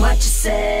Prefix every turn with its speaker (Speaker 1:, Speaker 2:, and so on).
Speaker 1: What you said.